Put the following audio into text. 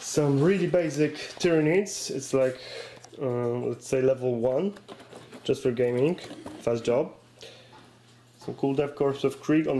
Some really basic Tyranids. It's like, uh, let's say level 1, just for gaming. Fast job. Some cool Death Korps of Krieg on the.